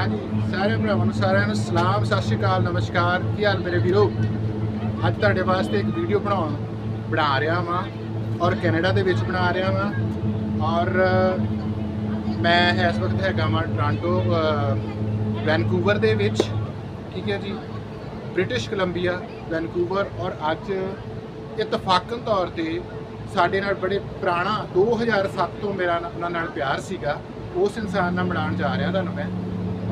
ਹਾਂਜੀ, ਸਾਰੇ ਭਰਾਵਾਂ ਨੂੰ, ਸਾਰਿਆਂ ਨੂੰ ਸਲਾਮ, ਸਤਿ ਸ਼੍ਰੀ ਅਕਾਲ, ਨਮਸਕਾਰ। ਕੀ ਹਾਲ ਮੇਰੇ ਵੀਰੋ? ਅੱਜ ਤੁਹਾਡੇ ਵਾਸਤੇ ਇੱਕ ਵੀਡੀਓ ਬਣਾਉਣ, ਬਣਾ ਰਿਹਾ ਵਾਂ ਔਰ ਕੈਨੇਡਾ ਦੇ ਵਿੱਚ ਬਣਾ ਰਿਹਾ ਵਾਂ ਔਰ ਮੈਂ ਇਸ ਵਕਤ ਹੈਗਾ ਵਾਂ ਟੋਰਾਂਟੋ ਵੈਨਕੂਵਰ ਦੇ ਵਿੱਚ। ਠੀਕ ਹੈ ਜੀ? ਬ੍ਰਿਟਿਸ਼ ਕੋਲੰਬੀਆ, ਵੈਨਕੂਵਰ ਔਰ ਅੱਜ ਇਤਫਾਕਨ ਤੌਰ ਤੇ ਸਾਡੇ ਨਾਲ ਬੜੇ ਪੁਰਾਣਾ 2007 ਤੋਂ ਮੇਰਾ ਉਹਨਾਂ ਨਾਲ ਪਿਆਰ ਸੀਗਾ। ਉਸ ਇਨਸਾਨ ਨਾਲ ਮਿਲਾਉਣ ਜਾ ਰਿਹਾ ਤੁਹਾਨੂੰ ਮੈਂ।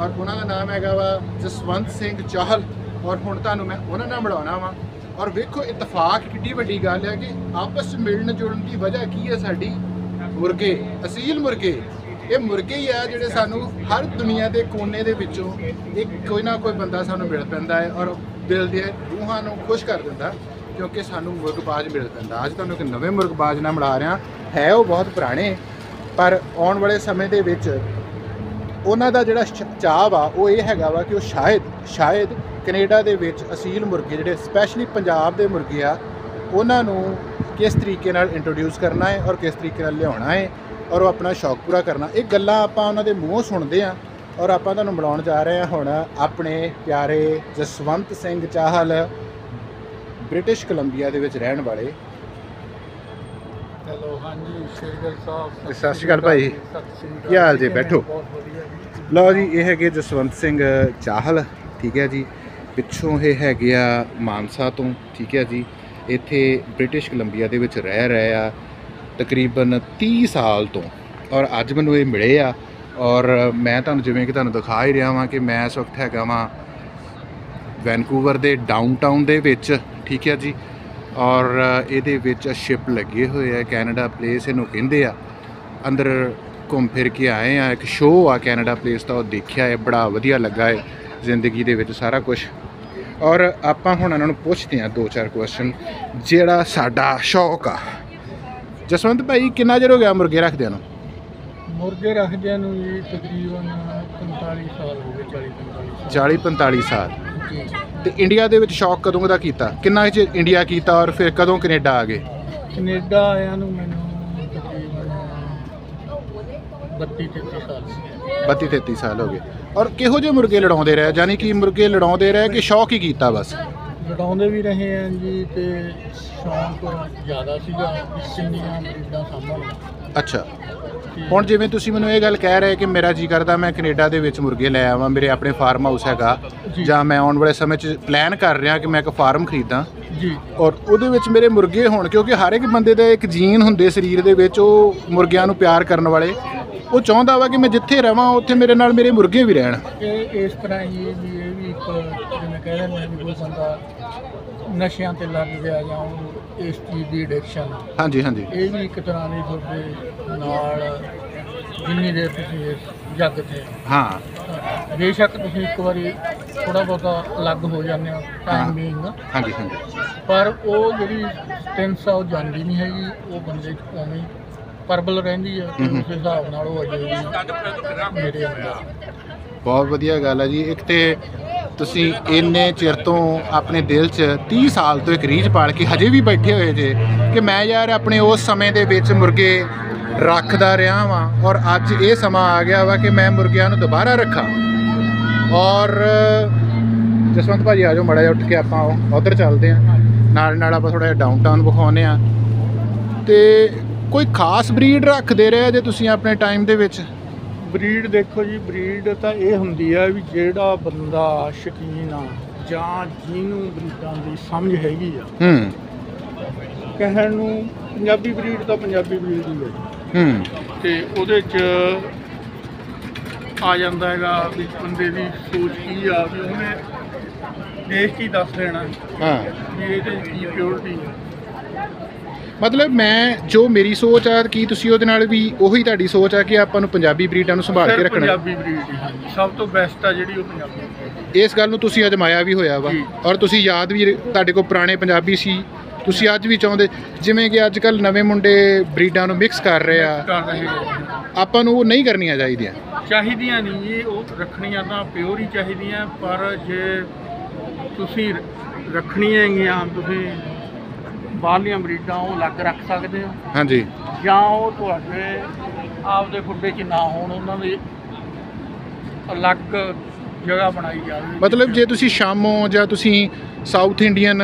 ਔਰ ਉਹਨਾਂ ਦਾ ਨਾਮ ਹੈਗਾ ਵਾ ਜਸਵੰਤ ਸਿੰਘ ਚਾਹਲ। ਔਰ ਹੁਣ ਤੁਹਾਨੂੰ ਮੈਂ ਉਹਨਾਂ ਨਾਲ ਮਿਲਾਉਣਾ ਵਾ। ਔਰ ਵੇਖੋ, ਇਤਫਾਕ ਕਿੱਡੀ ਵੱਡੀ ਗੱਲ ਹੈ ਕਿ ਆਪਸ 'ਚ ਮਿਲਣ ਜੁਲਣ ਦੀ ਵਜ੍ਹਾ ਕੀ ਹੈ ਸਾਡੀ? ਮੁਰਗੇ, ਅਸੀਲ ਮੁਰਗੇ। ਇਹ ਮੁਰਗੇ ਹੀ ਆ ਜਿਹੜੇ ਸਾਨੂੰ ਹਰ ਦੁਨੀਆ ਦੇ ਕੋਨੇ ਦੇ ਵਿੱਚੋਂ ਇੱਕ ਕੋਈ ਨਾ ਕੋਈ ਬੰਦਾ ਸਾਨੂੰ ਮਿਲ ਪੈਂਦਾ ਹੈ ਔਰ ਦਿਲ ਦੇ ਰੂਹਾਂ ਨੂੰ ਖੁਸ਼ ਕਰ ਦਿੰਦਾ ਕਿਉਂਕਿ ਸਾਨੂੰ ਮੁਰਗਬਾਜ਼ ਮਿਲ ਪੈਂਦਾ ਅੱਜ ਤੁਹਾਨੂੰ ਇੱਕ ਨਵੇਂ ਮੁਰਗਬਾਜ਼ ਨਾਲ ਮਿਲਾ ਰਿਹਾ। ਹੈ ਉਹ ਬਹੁਤ ਪੁਰਾਣੇ, ਪਰ ਆਉਣ ਵਾਲੇ ਸਮੇਂ ਦੇ ਵਿੱਚ ਉਹਨਾਂ ਦਾ ਜਿਹੜਾ ਚ- ਚਾਅ ਵਾ, ਉਹ ਇਹ ਹੈਗਾ ਵਾ ਕਿ ਉਹ ਸ਼ਾਇਦ ਸ਼ਾਇਦ ਕੈਨੇਡਾ ਦੇ ਵਿੱਚ ਅਸੀਲ ਮੁਰਗੇ ਜਿਹੜੇ ਸਪੈਸ਼ਲੀ ਪੰਜਾਬ ਦੇ ਮੁਰਗੇ ਆ, ਉਹਨਾਂ ਨੂੰ ਕਿਸ ਤਰੀਕੇ ਨਾਲ ਇੰਟਰੋਡਿਊਸ ਕਰਨਾ ਹੈ ਔਰ ਕਿਸ ਤਰੀਕੇ ਨਾਲ ਲਿਆਉਣਾ ਹੈ ਔਰ ਉਹ ਆਪਣਾ ਸ਼ੌਕ ਪੂਰਾ ਕਰਨਾ। ਇਹ ਗੱਲਾਂ ਆਪਾਂ ਉਹਨਾਂ ਦੇ ਮੂੰਹੋਂ ਸੁਣਦੇ ਆ ਔਰ ਆਪਾਂ ਤੁਹਾਨੂੰ ਮਿਲਾਉਣ ਜਾ ਰਹੇ ਹਾਂ ਹੁਣ ਆਪਣੇ ਪਿਆਰੇ ਜਸਵੰਤ ਸਿੰਘ ਚਾਹਲ ਬ੍ਰਿਟਿਸ਼ ਕੋਲੰਬੀਆ ਦੇ ਵਿੱਚ ਰਹਿਣ ਵਾਲੇ ਹੈਲੋ ਹਾਂਜੀ ਸ਼ੇਰਗਲ ਸਾਹਿਬ ਸਤਿ ਸ਼੍ਰੀ ਅਕਾਲ ਭਾਈ। ਸਤਿ ਸ਼੍ਰੀ ਅਕਾਲ ਕੀ ਹਾਲ ਜੀ? ਬੈਠੋ। ਬਹੁਤ ਵਧੀਆ ਜੀ ਲਓ ਜੀ ਇਹ ਹੈਗੇ ਜਸਵੰਤ ਸਿੰਘ ਚਾਹਲ ਠੀਕ ਹੈ ਜੀ ਪਿੱਛੋਂ ਇਹ ਹੈਗੇ ਆ ਮਾਨਸਾ ਤੋਂ ਠੀਕ ਹੈ ਜੀ ਇੱਥੇ ਬ੍ਰਿਟਿਸ਼ ਕੋਲੰਬੀਆ ਦੇ ਵਿੱਚ ਰਹਿ ਰਹੇ ਆ ਤਕਰੀਬਨ 30 ਸਾਲ ਤੋਂ ਔਰ ਅੱਜ ਮੈਨੂੰ ਇਹ ਮਿਲੇ ਆ ਔਰ ਮੈਂ ਤੁਹਾਨੂੰ ਜਿਵੇਂ ਕਿ ਤੁਹਾਨੂੰ ਦਿਖਾ ਹੀ ਰਿਹਾ ਵਾਂ ਕਿ ਮੈਂ ਇਸ ਵਕਤ ਹੈਗਾ ਵਾਂ ਵੈਨਕੂਵਰ ਦੇ ਡਾਊਨਟਾਊਨ ਦੇ ਵਿੱਚ ਠੀਕ ਹੈ ਜੀ ਔਰ ਇਹਦੇ ਵਿੱਚ ਸ਼ਿਪ ਲੱਗੇ ਹੋਏ ਆ, ਕੈਨੇਡਾ ਪਲੇਸ ਇਹਨੂੰ ਕਹਿੰਦੇ ਆ। ਅੰਦਰ ਘੁੰਮ ਫਿਰ ਕੇ ਆਏ ਆ, ਇੱਕ ਸ਼ੋਅ ਆ ਕੈਨੇਡਾ ਪਲੇਸ ਦਾ, ਉਹ ਦੇਖਿਆ ਹੈ ਬੜਾ ਵਧੀਆ ਲੱਗਾ ਹੈ ਜ਼ਿੰਦਗੀ ਦੇ ਵਿੱਚ ਸਾਰਾ ਕੁਝ ਔਰ ਆਪਾਂ ਹੁਣ ਇਹਨਾਂ ਨੂੰ ਪੁੱਛਦੇ ਆ ਦੋ ਚਾਰ ਕੁਐਸਚਨ ਜਿਹੜਾ ਸਾਡਾ ਸ਼ੌਕ ਆ। ਜਸਵੰਤ ਭਾਈ, ਕਿੰਨਾ ਚਿਰ ਹੋ ਗਿਆ ਮੁਰਗੇ ਰੱਖਦਿਆਂ ਨੂੰ? ਮੁਰਗੇ ਰੱਖਦਿਆਂ ਨੂੰ ਜੀ ਤਕਰੀਬਨ 45 ਸਾਲ ਹੋ ਗਏ 40 45 ਸਾਲ। 40 45 ਸਾਲ। ਤੇ ਇੰਡੀਆ ਦੇ ਵਿੱਚ ਸ਼ੌਕ ਕਦੋਂ ਦਾ ਕੀਤਾ? ਕਿੰਨਾ ਚਿਰ ਇੰਡੀਆ ਕੀਤਾ ਔਰ ਫਿਰ ਕਦੋਂ ਕੈਨੇਡਾ ਆ ਗਏ? ਕੈਨੇਡਾ ਆਇਆਂ ਨੂੰ ਮੈਨੂੰ ਤਕਰੀਬਨ 32 33 ਸਾਲ ਸੀ। 32 33 ਸਾਲ ਹੋ ਗਏ। ਔਰ ਕਿਹੋ ਜਿਹੇ ਮੁਰਗੇ ਲੜਾਉਂਦੇ ਰਹੇ? ਯਾਨੀ ਕਿ ਮੁਰਗੇ ਲੜਾਉਂਦੇ ਰਹੇ ਕਿ ਸ਼ੌਕ ਹੀ ਕੀਤਾ ਬਸ? ਲੜਾਉਂਦੇ ਵੀ ਰਹੇ ਆ ਜੀ ਤੇ ਸ਼ੌਂਕ ਜ਼ਿਆਦਾ ਸੀਗਾ ਕਿ ਕਿੰਨੀਆਂ ਬਰੀਡਾਂ ਸਾਂਭਣ ਅੱਛਾ। ਹੁਣ ਜਿਵੇਂ ਤੁਸੀਂ ਮੈਨੂੰ ਇਹ ਗੱਲ ਕਹਿ ਰਹੇ ਕਿ ਮੇਰਾ ਜੀ ਕਰਦਾ ਮੈਂ ਕੈਨੇਡਾ ਦੇ ਵਿੱਚ ਮੁਰਗੇ ਲੈ ਆਵਾਂ ਮੇਰੇ ਆਪਣੇ ਫਾਰਮ ਹਾਊਸ ਹੈਗਾ ਜੀ। ਮੈਂ ਆਉਣ ਵਾਲੇ ਸਮੇਂ 'ਚ ਪਲਾਨ ਕਰ ਰਿਹਾ ਕਿ ਮੈਂ ਇੱਕ ਫਾਰਮ ਖਰੀਦਾਂ। ਜੀ। ਔਰ ਉਹਦੇ ਵਿੱਚ ਮੇਰੇ ਮੁਰਗੇ ਹੋਣ ਕਿਉਂਕਿ ਹਰ ਇੱਕ ਬੰਦੇ ਦਾ ਇੱਕ ਜੀਨ ਹੁੰਦੇ ਸਰੀਰ ਦੇ ਵਿੱਚ ਉਹ ਮੁਰਗਿਆਂ ਨੂੰ ਪਿਆਰ ਕਰਨ ਵਾਲੇ। ਉਹ ਚਾਹੁੰਦਾ ਵਾ ਕਿ ਮੈਂ ਜਿੱਥੇ ਰਵਾਂ ਉੱਥੇ ਮੇਰੇ ਨਾਲ ਮੇਰੇ ਮੁਰਗੇ ਵੀ ਰਹਿਣ। ਇਹ ਇਸ ਤਰ੍ਹਾਂ ਹੀ ਵੀ ਇਹ ਵੀ ਇੱਕ ਜਿਵੇਂ ਕਹਿ ਰਹੇ ਨੇ ਵੀ ਕੋਈ ਬੰਦਾ ਨਸ਼ਿਆਂ ਤੇ ਲੱਗ ਗਿਆ ਜਾਂ ਉਹਨੂੰ ਇਸ ਚੀਜ਼ ਦੀ ਐਡਿਕਸ਼ਨ ਹਾਂਜੀ ਹਾਂਜੀ। ਇਹ ਵੀ ਇੱਕ ਤਰ੍ਹਾਂ ਦੀ ਤੁਹਾਡੇ ਨਾਲ ਜਿੰਨੀ ਦੇਰ ਤੁਸੀਂ ਇਸ ਜੱਗ ਤੇ ਹਾਂ। ਬੇਸ਼ੱਕ ਤੁਸੀਂ ਇੱਕ ਵਾਰੀ ਥੋੜਾ ਬਹੁਤਾ ਅਲੱਗ ਹੋ ਜਾਂਦੇ ਹੋ ਹਾਂ। ਟਾਈਮ ਬੀਇੰਗ ਹਾਂਜੀ ਹਾਂਜੀ। ਪਰ ਉਹ ਜਿਹੜੀ ਸਟੈਂਸ ਆ ਉਹ ਜਾਂਦੀ ਨਹੀਂ ਹੈਗੀ ਉਹ ਬੰਦੇ 'ਚ ਉਵੇਂ ਹੀ ਪਰਬਲ ਰਹਿੰਦੀ ਤੇ ਹਮ। ਉਸ ਹਿਸਾਬ ਨਾਲ ਉਹ ਅਜੇ ਵੀ ਮੇਰੇ ਅੰਦਰ ਬਹੁਤ ਵਧੀਆ ਗੱਲ ਹੈ ਜੀ। ਇੱਕ ਤੇ ਤੁਸੀਂ ਇੰਨੇ ਚਿਰ ਤੋਂ ਆਪਣੇ ਦਿਲ 'ਚ 30 ਸਾਲ ਤੋਂ ਇੱਕ ਰੀਝ ਪਾਲ ਕੇ ਹਜੇ ਵੀ ਬੈਠੇ ਹੋਏ ਜੇ ਕਿ ਮੈਂ ਯਾਰ ਆਪਣੇ ਉਸ ਸਮੇਂ ਦੇ ਵਿੱਚ ਮੁਰਗੇ ਰੱਖਦਾ ਰਿਹਾ ਵਾਂ ਔਰ ਅੱਜ ਇਹ ਸਮਾਂ ਆ ਗਿਆ ਵਾ ਕਿ ਮੈਂ ਮੁਰਗਿਆਂ ਨੂੰ ਦੁਬਾਰਾ ਰੱਖਾਂ। ਔਰ ਜਸਵੰਤ ਭਾਜੀ ਆ ਜਾਓ ਮੜਾ ਜਿਹਾ ਉੱਠ ਕੇ ਆਪਾਂ ਉਧਰ ਚੱਲਦੇ ਆਂ। ਨਾਲ ਨਾਲ ਆਪਾਂ ਥੋੜਾ ਜਿਹਾ ਡਾਊਨਟਾਊਨ ਵਿਖਾਉਂਦੇ ਆਂ। ਤੇ ਕੋਈ ਖਾਸ ਬਰੀਡ ਰੱਖਦੇ ਰਹੇ ਜੇ ਤੁਸੀਂ ਆਪਣੇ ਟਾਈਮ ਦੇ ਵਿੱਚ? ਬਰੀਡ ਦੇਖੋ ਜੀ ਬਰੀਡ ਤਾਂ ਇਹ ਹੁੰਦੀ ਆ ਵੀ ਜਿਹੜਾ ਬੰਦਾ ਸ਼ਕੀਨ ਆ ਜਾਂ ਜਿਹਨੂੰ ਬਰੀਡਾਂ ਦੀ ਸਮਝ ਹੈਗੀ ਆ ਹੂੰ। ਕਹਿਣ ਨੂੰ ਪੰਜਾਬੀ ਬਰੀਡ ਤਾਂ ਪੰਜਾਬੀ ਬਰੀਡ ਹੀ ਹੈ। ਹੂੰ। ਤੇ ਉਹਦੇ ਚ ਆ ਜਾਂਦਾ ਹੈਗਾ ਵੀ ਬੰਦੇ ਦੀ ਸੋਚ ਕੀ ਆ ਵੀ ਉਹਨੇ ਦੇਖ ਕੀ ਦੱਸ ਦੇਣਾ ਹਾਂ। ਵੀ ਇਹਦੇ 'ਚ ਕੀ ਪਿਓਰਿਟੀ ਹੈ ਮਤਲਬ ਮੈਂ ਜੋ ਮੇਰੀ ਸੋਚ ਆ ਕੀ ਤੁਸੀਂ ਉਹਦੇ ਨਾਲ ਵੀ ਉਹੀ ਤੁਹਾਡੀ ਸੋਚ ਆ ਕਿ ਆਪਾਂ ਨੂੰ ਪੰਜਾਬੀ ਬਰੀਡਾਂ ਨੂੰ ਸੰਭਾਲ ਕੇ ਸਿਰਫ ਰੱਖਣਾ। ਪੰਜਾਬੀ ਬਰੀਡ ਹਾਂਜੀ। ਸਭ ਤੋਂ ਬੈਸਟ ਆ ਜਿਹੜੀ ਉਹ ਪੰਜਾਬੀ breed। ਇਸ ਗੱਲ ਨੂੰ ਤੁਸੀਂ ਅਜਮਾਇਆ ਵੀ ਹੋਇਆ ਵਾ। ਜੀ। ਔਰ ਤੁਸੀਂ ਯਾਦ ਵੀ ਤੁਹਾਡੇ ਕੋਲ ਪੁਰਾਣੇ ਪੰਜਾਬੀ ਸੀ। ਤੁਸੀਂ ਅੱਜ ਵੀ ਚਾਹੁੰਦੇ ਜਿਵੇਂ ਕਿ ਅੱਜ ਕੱਲ ਨਵੇਂ ਮੁੰਡੇ ਬਰੀਡਾਂ ਨੂੰ ਮਿਕਸ ਕਰ ਰਹੇ ਆ। ਕਰ ਰਹੇ ਨੇ ਆਪਾਂ ਨੂੰ ਉਹ ਨਹੀਂ ਕਰਨੀਆਂ ਚਾਹੀਦੀਆਂ। ਚਾਹੀਦੀਆਂ ਨਹੀਂ ਜੀ ਉਹ ਰੱਖਣੀਆਂ ਤਾਂ ਪਿਓਰ ਹੀ ਚਾਹੀਦੀਆਂ ਪਰ ਜੇ ਤੁਸੀਂ ਰੱਖਣੀਆਂ ਹੈਗੀਆਂ ਤੁਸੀਂ ਬਾਹਰਲੀਆਂ ਬਰੀਡਾਂ ਉਹ ਅਲੱਗ ਰੱਖ ਸਕਦੇ ਹੋ ਹਾਂਜੀ। ਜਾਂ ਉਹ ਤੁਹਾਡੇ ਆਪਦੇ ਖੁੱਡੇ 'ਚ ਨਾ ਹੋਣ ਉਹਨਾਂ ਦੇ ਅਲੱਗ ਜਗ੍ਹਾ ਬਣਾਈ ਜਾਵੇ। ਮਤਲਬ ਜੇ ਤੁਸੀਂ ਸ਼ਾਮੋਂ ਜਾਂ ਤੁਸੀਂ ਸਾਊਥ ਇੰਡੀਅਨ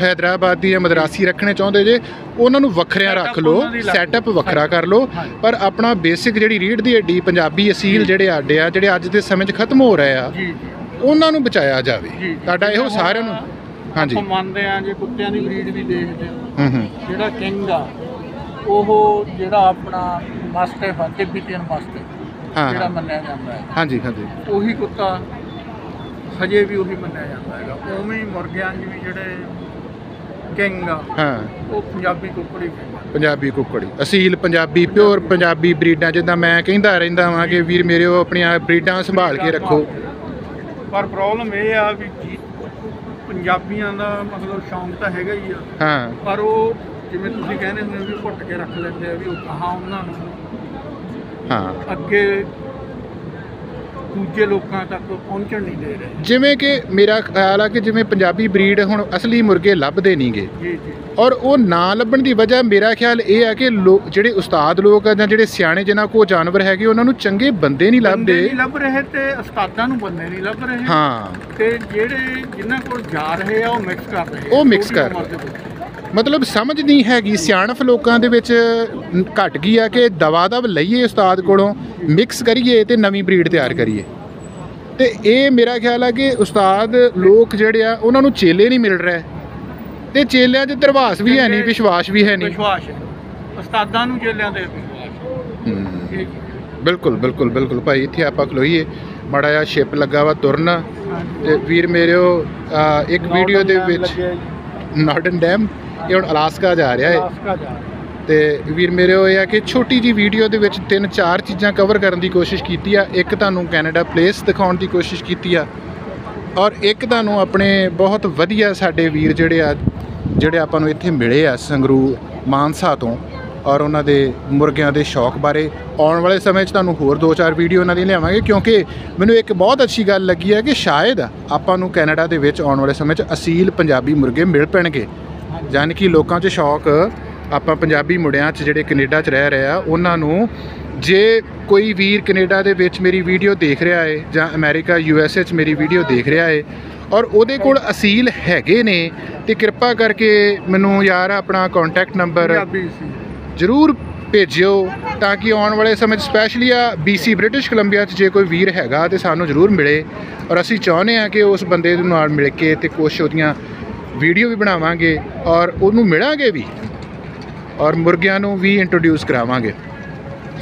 ਹੈਦਰਾਬਾਦੀ ਜਾਂ ਮਦਰਾਸੀ ਰੱਖਣੇ ਚਾਹੁੰਦੇ ਜੇ ਉਹਨਾਂ ਨੂੰ ਵੱਖਰਿਆਂ ਰੱਖ ਲਓ ਦੀ ਸੈਟਅਪ। ਵੱਖਰਾ ਕਰ ਲਓ। ਪਰ ਆਪਣਾ ਬੇਸਿਕ ਜਿਹੜੀ ਰੀੜ ਦੀ ਹੱਡੀ ਪੰਜਾਬੀ ਅਸੀਲ ਜਿਹੜੇ ਆਡੇ ਆ ਜਿਹੜੇ ਅੱਜ ਦੇ ਸਮੇਂ 'ਚ ਖਤਮ ਹੋ ਰਹੇ ਆ ਉਹਨਾਂ ਨੂੰ ਬਚਾਇਆ ਜਾਵੇ। ਤੁਹਾਡਾ ਇਹੋ ਸਾਰਿਆਂ ਨੂੰ ਹਾਂਜੀ। ਆਪਾਂ ਮੰਨਦੇ ਆ ਜੇ ਕੁੱਤਿਆਂ ਦੀ ਬਰੀਡ ਵੀ ਦੇਖਦੇ ਹਾਂ ਹੂੰ ਹੂੰ। ਜਿਹੜਾ ਕਿੰਗ ਆ ਉਹ ਜਿਹੜਾ ਆਪਣਾ ਮਸਟੈਫ ਆ ਤਿੱਬੀਤੀਅਨ ਮਸਟੈਫ ਹਾਂ, ਜਿਹੜਾ ਹਾਂ। ਮੰਨਿਆ ਜਾਂਦਾ ਹੈ। ਹਾਂਜੀ ਹਾਂਜੀ। ਉਹੀ ਕੁੱਤਾ ਹਜੇ ਵੀ ਉਹੀ ਮੰਨਿਆ ਜਾਂਦਾ ਹੈਗਾ। ਉਵੇਂ ਹੀ ਮੁਰਗਿਆਂ 'ਚ ਵੀ ਜਿਹੜੇ ਕਿੰਗ ਆ ਹਾਂ। ਉਹ ਪੰਜਾਬੀ ਕੁੱਕੜੀ ਕਹਿੰਦੇ ਆ। ਪੰਜਾਬੀ ਕੁੱਕੜੀ। ਅਸੀਲ ਪੰਜਾਬੀ ਪਿਓਰ ਪੰਜਾਬੀ ਬਰੀਡਾਂ ਜਿੱਦਾਂ ਮੈਂ ਕਹਿੰਦਾ ਰਹਿੰਦਾ ਵਾਂ ਕਿ ਵੀਰ ਮੇਰੇ ਉਹ ਆਪਣੀਆਂ ਬਰੀਡਾਂ ਸੰਭਾਲ ਕੇ ਰੱਖੋ। ਪਰ ਪ੍ਰੋਬਲਮ ਇਹ ਆ ਵੀ ਜੀ ਪੰਜਾਬੀਆਂ ਦਾ ਮਤਲਬ ਸ਼ੌਂਕ ਤਾਂ ਹੈਗਾ ਹੀ ਆ। ਹਾਂ। ਪਰ ਉਹ ਜਿਵੇਂ ਤੁਸੀਂ ਕਹਿੰਦੇ ਹੁੰਦੇ ਹੋ ਵੀ ਘੁੱਟ ਕੇ ਰੱਖ ਲੈਂਦੇ ਆ ਵੀ ਉਹ ਕਹਾਂ ਉਹਨਾਂ ਨੂੰ। ਹਾਂ। ਅੱਗੇ ਦੂਜੇ ਲੋਕਾਂ ਤੱਕ ਪਹੁੰਚਣ ਨਹੀਂ ਦੇ ਰਹੇ। ਜਿਵੇਂ ਕਿ ਮੇਰਾ ਖਿਆਲ ਆ ਕਿ ਜਿਵੇਂ ਪੰਜਾਬੀ ਬਰੀਡ ਹੁਣ ਅਸਲੀ ਮੁਰਗੇ ਲੱਭਦੇ ਨਹੀਂਗੇ ਜੀ ਜੀ। ਔਰ ਉਹ ਨਾ ਲੱਭਣ ਦੀ ਵਜ੍ਹਾ ਮੇਰਾ ਖਿਆਲ ਇਹ ਆ ਕਿ ਲੋਕ ਜਿਹੜੇ ਉਸਤਾਦ ਲੋਕ ਆ ਜਾਂ ਜਿਹੜੇ ਸਿਆਣੇ ਜਿਨ੍ਹਾਂ ਕੋਲ ਜਾਨਵਰ ਹੈਗੇ ਉਹਨਾਂ ਨੂੰ ਚੰਗੇ ਬੰਦੇ ਨਹੀਂ ਬੰਦੇ ਲੱਭਦੇ ਨਹੀਂ ਲੱਭ ਰਹੇ ਤੇ ਉਸਤਾਦਾਂ ਨੂੰ ਬੰਦੇ ਨਹੀਂ ਲੱਭ ਰਹੇ। ਹਾਂ। ਤੇ ਜਿਹੜੇ ਜਿਨ੍ਹਾਂ ਕੋਲ ਜਾ ਰਹੇ ਆ ਉਹ ਮਿਕਸ ਕਰ ਰਹੇ ਆ। ਉਹ ਛੋਟੀ ਕਰ ਬੱਚੇ। ਮਤਲਬ ਸਮਝ ਨਹੀਂ ਹੈਗੀ ਸਿਆਣਪ ਲੋਕਾਂ ਦੇ ਵਿੱਚ ਘਟ ਗਈ ਆ ਕਿ ਦਵਾ ਦਵ ਲਈਏ ਉਸਤਾਦ ਕੋਲੋਂ ਮਿਕਸ ਕਰੀਏ ਤੇ ਨਵੀਂ ਬਰੀਡ ਤਿਆਰ ਕਰੀਏ। ਤੇ ਇਹ ਮੇਰਾ ਖਿਆਲ ਆ ਕਿ ਉਸਤਾਦ ਲੋਕ ਜਿਹੜੇ ਆ ਉਹਨਾਂ ਨੂੰ ਚੇਲੇ ਨਹੀਂ ਮਿਲ ਰਹੇ। ਤੇ ਚੇਲਿਆਂ 'ਚ ਦਰਵਾਸ ਵੀ ਹੈ ਨਹੀਂ ਵਿਸ਼ਵਾਸ ਵੀ ਹੈ ਨਹੀਂ। ਵਿਸ਼ਵਾਸ ਉਸਤਾਦਾਂ ਨੂੰ ਚੇਲਿਆਂ ਦੇ ਬਿਲਕੁਲ ਬਿਲਕੁਲ ਬਿਲਕੁਲ ਭਾਈ ਇੱਥੇ ਆਪਾਂ ਖਲੋਈਏ। ਮਾੜਾ ਜਿਹਾ ਸ਼ਿਪ ਲੱਗਾ ਵਾ ਤੁਰਨ। ਤੇ ਵੀਰ ਮੇਰਿਓ ਅਹ, ਇੱਕ ਵੀਡੀਓ ਦੇ ਵਿੱਚ ਨਾਰਡਨ ਡੈਮ ਇਹ ਹੁਣ ਅਲਾਸਕਾ ਜਾ ਰਿਹਾ ਹੈ ਅਲਾਸਕਾ ਜਾ ਰਿਹਾ। ਤੇ ਵੀਰ ਮੇਰੇ ਇਹ ਆ ਕਿ ਛੋਟੀ ਜੀ ਵੀਡੀਓ ਦੇ ਵਿੱਚ ਤਿੰਨ ਚਾਰ ਚੀਜ਼ਾਂ ਕਵਰ ਕਰਨ ਦੀ ਕੋਸ਼ਿਸ਼ ਕੀਤੀ ਆ। ਇੱਕ ਤੁਹਾਨੂੰ ਕੈਨੇਡਾ ਪਲੇਸ ਦਿਖਾਉਣ ਦੀ ਕੋਸ਼ਿਸ਼ ਕੀਤੀ ਆ। ਔਰ ਇੱਕ ਤੁਹਾਨੂੰ ਆਪਣੇ ਬਹੁਤ ਵਧੀਆ ਸਾਡੇ ਵੀਰ ਜਿਹੜੇ ਆ ਜਿਹੜੇ ਆਪਾਂ ਨੂੰ ਇੱਥੇ ਮਿਲੇ ਆ ਸੰਗਰੂ ਮਾਨਸਾ ਤੋਂ ਔਰ ਉਹਨਾਂ ਦੇ ਮੁਰਗਿਆਂ ਦੇ ਸ਼ੌਕ ਬਾਰੇ। ਆਉਣ ਵਾਲੇ ਸਮੇਂ 'ਚ ਤੁਹਾਨੂੰ ਹੋਰ ਦੋ ਚਾਰ ਵੀਡੀਓ ਉਹਨਾਂ ਦੀਆਂ ਲਿਆਵਾਂਗੇ ਕਿਉਂਕਿ ਮੈਨੂੰ ਇੱਕ ਬਹੁਤ ਅੱਛੀ ਗੱਲ ਲੱਗੀ ਹੈ ਕਿ ਸ਼ਾਇਦ ਆਪਾਂ ਨੂੰ ਕੈਨੇਡਾ ਦੇ ਵਿੱਚ ਆਉਣ ਵਾਲੇ ਸਮੇਂ 'ਚ ਅਸੀਲ ਪੰਜਾਬੀ ਮੁਰਗੇ ਮਿਲ ਪੈਣਗੇ। ਯਾਨੀ ਕਿ ਲੋਕਾਂ 'ਚ ਸ਼ੌਕ ਆਪਾਂ ਪੰਜਾਬੀ ਮੁੰਡਿਆਂ 'ਚ ਜਿਹੜੇ ਕੈਨੇਡਾ 'ਚ ਰਹਿ ਰਹੇ ਆ ਉਹਨਾਂ ਨੂੰ ਜੇ ਕੋਈ ਵੀਰ ਕੈਨੇਡਾ ਦੇ ਵਿੱਚ ਮੇਰੀ ਵੀਡੀਓ ਦੇਖ ਰਿਹਾ ਹੈ ਜਾਂ ਅਮਰੀਕਾ ਯੂ ਐਸ ਏ 'ਚ ਮੇਰੀ ਵੀਡੀਓ ਦੇਖ ਰਿਹਾ ਹੈ ਔਰ ਉਹਦੇ ਕੋਲ ਅਸੀਲ ਹੈਗੇ ਨੇ ਤੇ ਕਿਰਪਾ ਕਰਕੇ ਮੈਨੂੰ ਯਾਰ ਆਪਣਾ ਕੰਟੈਕਟ ਨੰਬਰ ਜ਼ਰੂਰ ਭੇਜਿਓ ਤਾਂ ਕਿ ਆਉਣ ਵਾਲੇ ਸਮੇਂ 'ਚ ਸਪੈਸ਼ਲੀ ਆ BC ਬ੍ਰਿਟਿਸ਼ ਕੋਲੰਬੀਆ 'ਚ ਜੇ ਕੋਈ ਵੀਰ ਹੈਗਾ ਤੇ ਸਾਨੂੰ ਜ਼ਰੂਰ ਮਿਲੇ। ਔਰ ਅਸੀਂ ਚਾਹੁੰਦੇ ਆ ਕਿ ਉਸ ਬੰਦੇ ਦੇ ਨਾਲ ਮਿਲ ਕੇ ਤੇ ਕੁਛ ਉਹਦੀਆਂ ਵੀਡੀਓ ਵੀ ਬਣਾਵਾਂਗੇ ਔਰ ਉਹਨੂੰ ਮਿਲਾਂਗੇ ਵੀ ਔਰ ਮੁਰਗਿਆਂ ਨੂੰ ਵੀ ਇੰਟਰੋਡਿਊਸ ਕਰਾਵਾਂਗੇ।